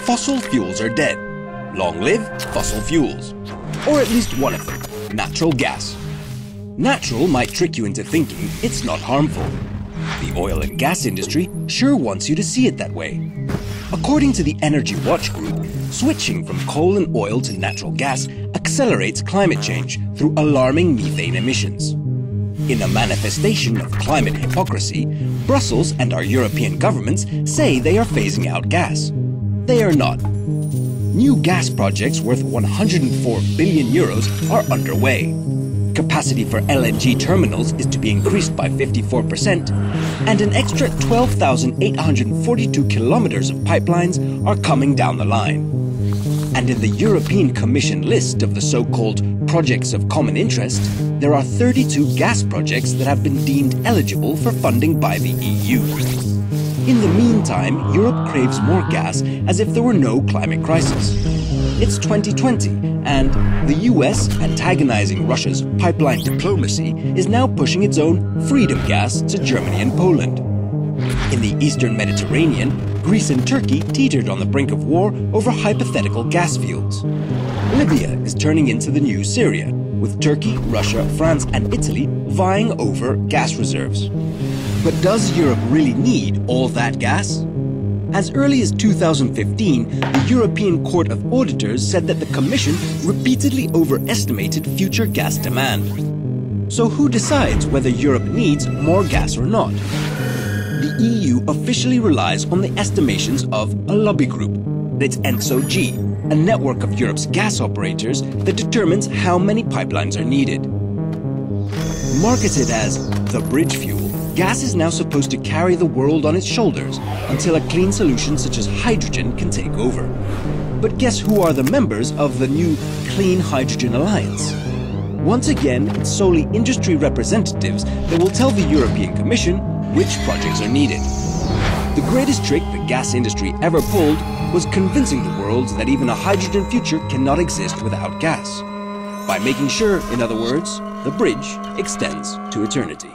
fossil fuels are dead. Long live fossil fuels. Or at least one of them, natural gas. Natural might trick you into thinking it's not harmful. The oil and gas industry sure wants you to see it that way. According to the Energy Watch Group, switching from coal and oil to natural gas accelerates climate change through alarming methane emissions. In a manifestation of climate hypocrisy, Brussels and our European governments say they are phasing out gas. They are not. New gas projects worth 104 billion euros are underway. Capacity for LNG terminals is to be increased by 54%, and an extra 12,842 kilometers of pipelines are coming down the line. And in the European Commission list of the so-called projects of common interest, there are 32 gas projects that have been deemed eligible for funding by the EU. In the meantime, Europe craves more gas as if there were no climate crisis. It's 2020, and the US, antagonizing Russia's pipeline diplomacy, is now pushing its own freedom gas to Germany and Poland. In the eastern Mediterranean, Greece and Turkey teetered on the brink of war over hypothetical gas fields. Libya is turning into the new Syria, with Turkey, Russia, France, and Italy vying over gas reserves. But does Europe really need all that gas? As early as 2015, the European Court of Auditors said that the Commission repeatedly overestimated future gas demand. So who decides whether Europe needs more gas or not? The EU officially relies on the estimations of a lobby group, it's ENTSO-G, a network of Europe's gas operators that determines how many pipelines are needed. Marketed as the bridge fuel, gas is now supposed to carry the world on its shoulders until a clean solution such as hydrogen can take over. But guess who are the members of the new Clean Hydrogen Alliance? Once again, it's solely industry representatives that will tell the European Commission which projects are needed. The greatest trick the gas industry ever pulled was convincing the world that even a hydrogen future cannot exist without gas. By making sure, in other words, the bridge extends to eternity.